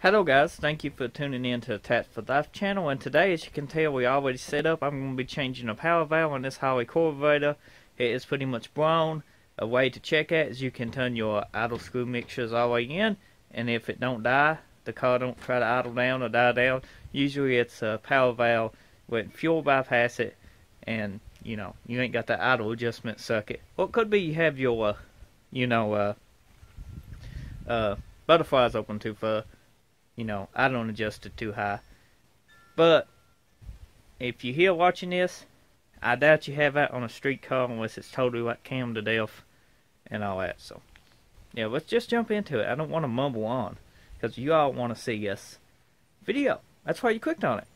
Hello guys, thank you for tuning in to Tatts for Life channel and today as you can tell we already set up I'm going to be changing the power valve on this Holley carburetor. It is pretty much blown. A way to check it is you can turn your idle screw mixtures all the way in and if it don't die, the car don't try to idle down or die down, usually it's a power valve with fuel bypass it and you know, you ain't got the idle adjustment circuit. Well it could be you have your uh, you know uh, uh, butterflies open too far you know, I don't adjust it too high. But if you're here watching this, I doubt you have that on a street car unless it's totally like cam to death and all that. So, yeah, let's just jump into it. I don't want to mumble on because you all want to see this video. That's why you clicked on it.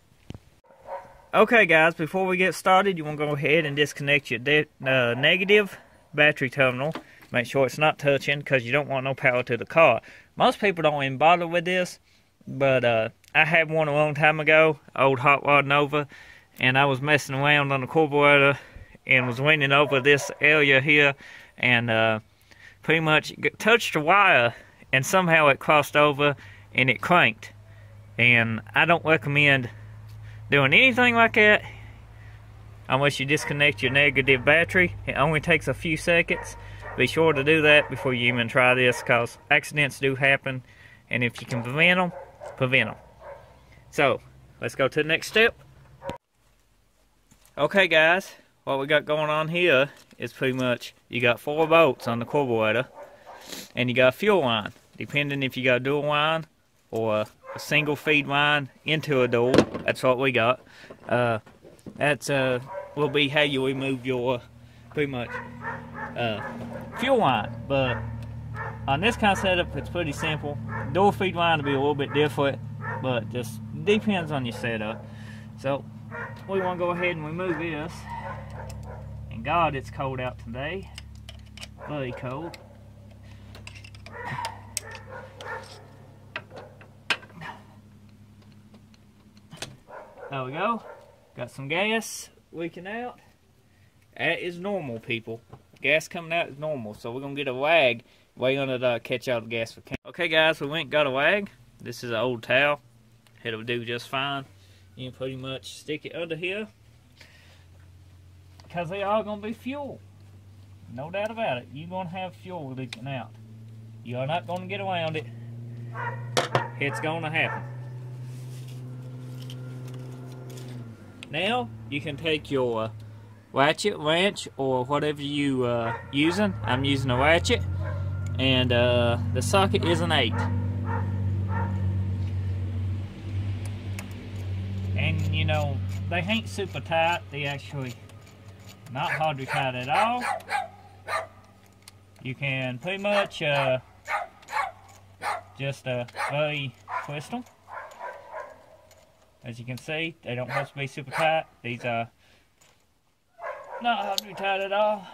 Okay, guys, before we get started, you want to go ahead and disconnect your uh, negative battery terminal. Make sure it's not touching because you don't want no power to the car. Most people don't even bother with this but uh, I had one a long time ago, old Hot Rod Nova, and I was messing around on the carburetor and was leaning over this area here and uh, pretty much touched a wire and somehow it crossed over and it cranked. And I don't recommend doing anything like that unless you disconnect your negative battery. It only takes a few seconds. Be sure to do that before you even try this because accidents do happen. And if you can prevent them, prevent them. So, let's go to the next step. Okay guys, what we got going on here is pretty much you got four bolts on the carburetor and you got a fuel line. Depending if you got a dual line or a single feed line into a dual, that's what we got. Uh, that's uh, will be how you remove your pretty much uh, fuel line. But Uh, on this kind of setup, it's pretty simple. Dual feed line will be a little bit different, but just depends on your setup. So we want to go ahead and remove this. And God, it's cold out today. Very cold. There we go. Got some gas leaking out. That is normal, people. Gas coming out is normal, so we're going to get a wag Way on it uh, catch all the gas we can. Okay guys, we went got a wag. This is an old towel. It'll do just fine. You can pretty much stick it under here. Because they are going to be fuel. No doubt about it. You're going to have fuel leaking out. You're not going to get around it. It's going to happen. Now, you can take your uh, ratchet, wrench, or whatever you uh, using. I'm using a ratchet and uh, the socket is an 8 and you know they ain't super tight. They actually not hardly tight at all. You can pretty much uh, just uh, very twist them as you can see they don't have to be super tight. These are not hardly tight at all.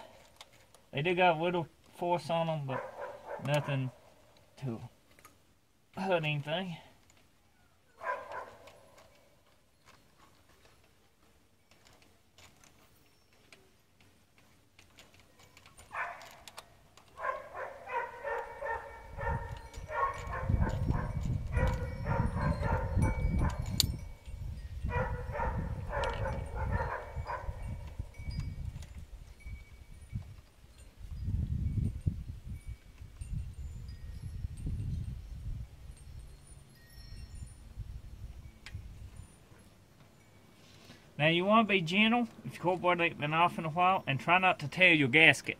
They do got a little force on them but nothing to hurt anything. Now you want to be gentle if your carburetor ain't been off in a while and try not to tear your gasket.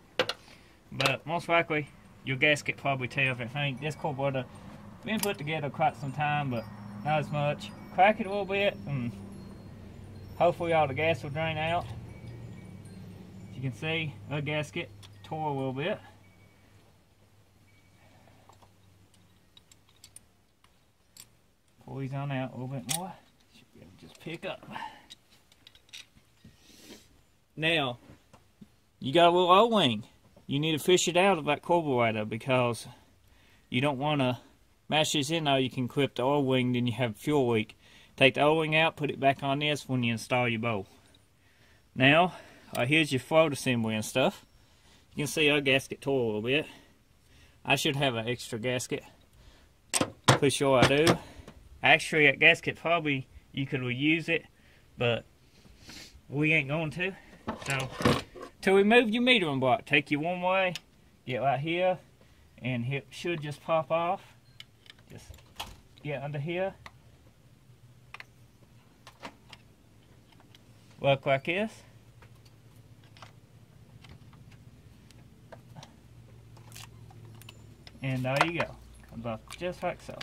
But most likely your gasket probably tear if it ain't. This carburetor uh, been put together quite some time but not as much. Crack it a little bit and hopefully all the gas will drain out. As you can see, the gasket tore a little bit. Pull these on out a little bit more. Should be able to just pick up. Now, you got a little O-ring. You need to fish it out of that carburetor because you don't want to mash this in now. You can clip the O-ring, then you have fuel leak. Take the O-ring out, put it back on this when you install your bow. Now, uh, here's your float assembly and stuff. You can see our gasket tore a little bit. I should have an extra gasket. Pretty sure I do. Actually, that gasket probably you could reuse it, but we ain't going to. So, to remove your metering block, take you one way, get right here, and it should just pop off. Just get under here. Work like this. And there you go. Comes off just like so.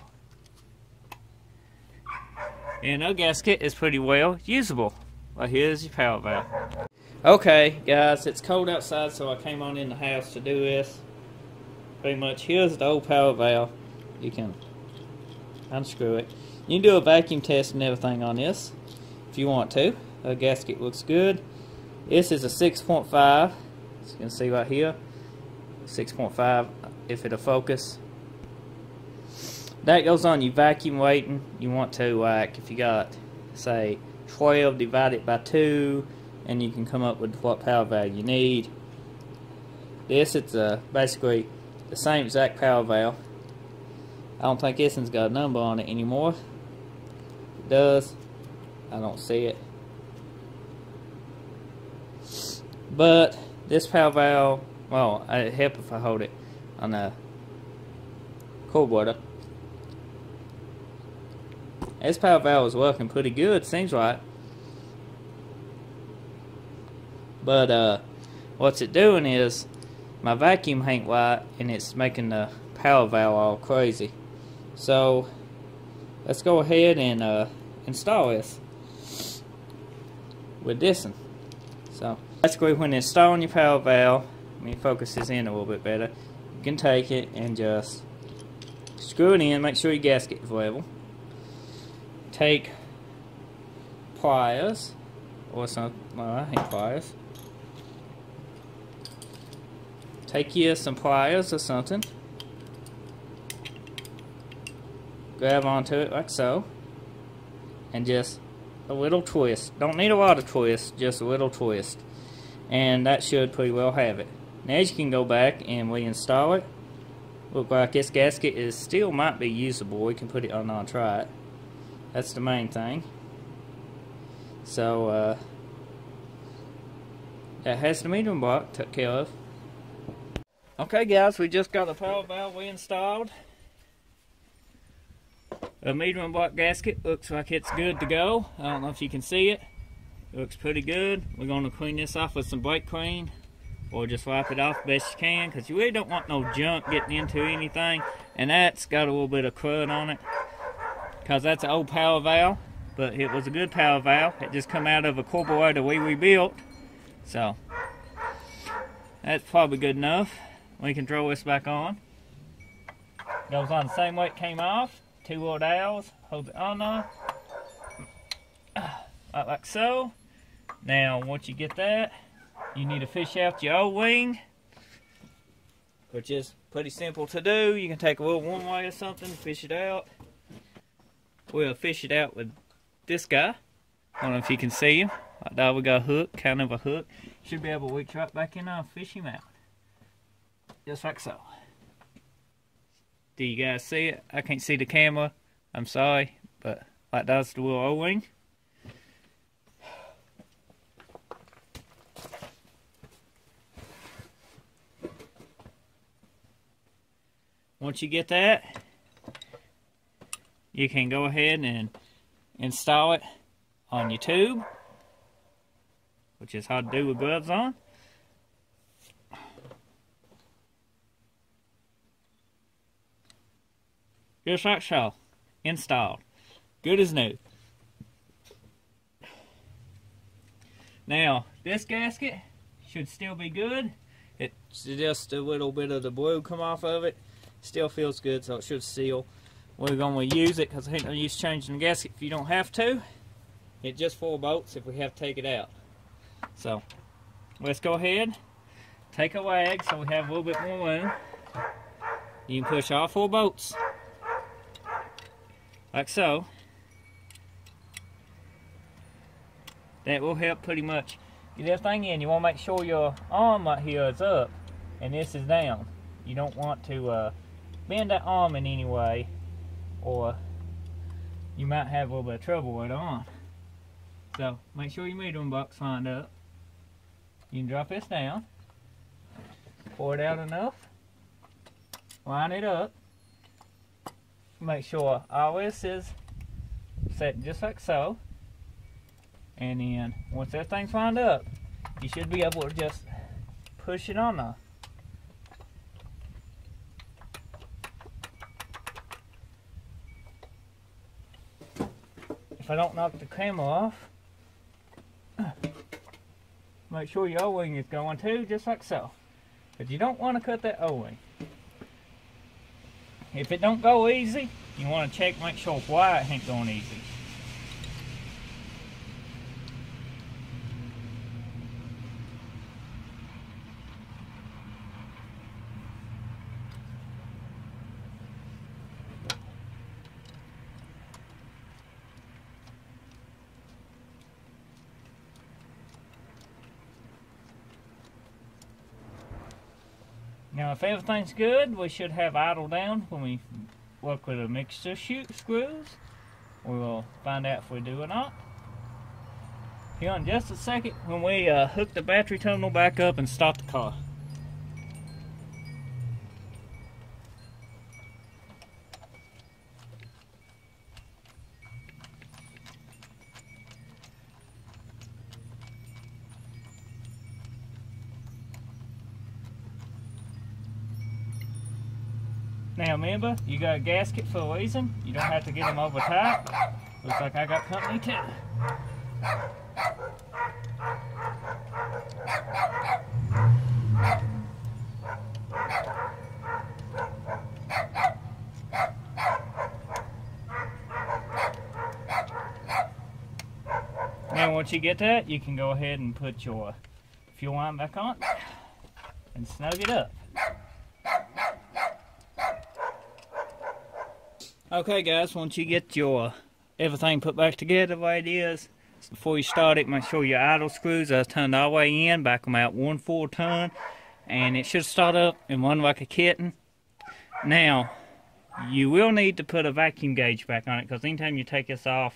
And the gasket is pretty well usable. Well, here's your power valve. Okay, guys, it's cold outside, so I came on in the house to do this. Pretty much, here's the old power valve. You can unscrew it. You can do a vacuum test and everything on this if you want to. The gasket looks good. This is a 6.5, as you can see right here. 6.5 if it'll focus. That goes on your vacuum weighting. You want to like if you got say 12 divided by 2 and you can come up with what power valve you need. This it's uh, basically the same exact power valve. I don't think this one's got a number on it anymore. It does. I don't see it. But this power valve, well, it help if I hold it on the cold water. This power valve is working pretty good, seems right. But uh, what's it doing is my vacuum ain't right and it's making the power valve all crazy. So let's go ahead and uh, install this with this one. So basically when installing your power valve, let me focus this in a little bit better You can take it and just screw it in, make sure your gasket is level. Take pliers, well, I hate pliers. Take you some pliers or something. Grab onto it like so. And just a little twist. Don't need a lot of twist, just a little twist. And that should pretty well have it. Now you can go back and reinstall it. Look like this gasket is still might be usable. We can put it on and try it. That's the main thing. So uh, that has the metering block took care of. Okay guys, we just got the power valve reinstalled. The metering block gasket looks like it's good to go. I don't know if you can see it. It looks pretty good. We're going to clean this off with some brake clean or just wipe it off best you can because you really don't want no junk getting into anything and that's got a little bit of crud on it because that's an old power valve but it was a good power valve. It just come out of a carburetor we rebuilt so that's probably good enough. We can throw this back on. Goes on the same way it came off. Two little dowels. Hold it on there like so. Now once you get that you need to fish out your O-ring, which is pretty simple to do. You can take a little one way or something, fish it out. We'll fish it out with this guy. I don't know if you can see him. Like that, we got a hook, kind of a hook. Should be able to reach right back in there and fish him out. Just like so. Do you guys see it? I can't see the camera. I'm sorry, but like that's the little O-ring. Once you get that, you can go ahead and install it on your tube, which is how to do with gloves on. Just like so. Installed. Good as new. Now, this gasket should still be good. It's just a little bit of the blue come off of it. Still feels good, so it should seal. We're going to use it because I ain't no use changing the gasket if you don't have to. It just four bolts if we have to take it out. So, let's go ahead, take a wag so we have a little bit more room. You can push all four bolts, like so. That will help pretty much get everything in. You want to make sure your arm right here is up and this is down. You don't want to uh, bend that arm in any way or you might have a little bit of trouble with it on. So make sure your metering box lined up. You can drop this down, pour it out enough, line it up, make sure all this is set just like so. And then once everything's lined up, you should be able to just push it on there. If I don't knock the camera off, make sure your O-ring is going too, just like so. But you don't want to cut that O-ring. If it don't go easy, you want to check, make sure why it ain't going easy. Now if everything's good, we should have idle down when we work with a mixture shoot screws. We will find out if we do or not. Here in just a second when we uh, hook the battery terminal back up and start the car. Now remember, you got a gasket for a reason. You don't have to get them over tight. Looks like I got company too. Now once you get that, you can go ahead and put your fuel line back on and snug it up. Okay guys, once you get your everything put back together the way it is, before you start it, make sure your idle screws are turned all the way in, back them out one full ton, and it should start up and run like a kitten. Now, you will need to put a vacuum gauge back on it, because anytime you take this off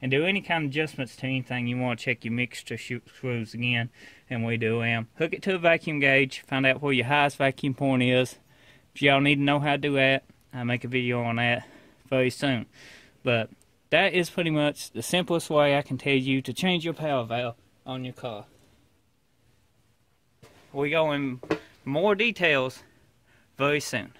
and do any kind of adjustments to anything, you want to check your mixture screws again, and we do them. Hook it to a vacuum gauge, find out where your highest vacuum point is. If y'all need to know how to do that, I'll make a video on that very soon. But that is pretty much the simplest way I can tell you to change your power valve on your car. We go in more details very soon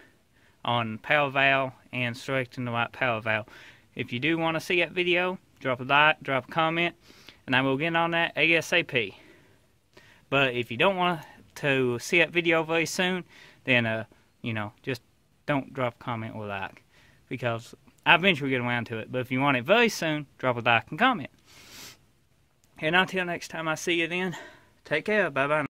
on power valve and selecting the right power valve. If you do want to see that video, drop a like, drop a comment, and I will get on that ASAP. But if you don't want to see that video very soon, then uh, you know, just don't drop a comment or like because I eventually get around to it. But if you want it very soon, drop a like and comment. And until next time I see you then, take care. Bye bye.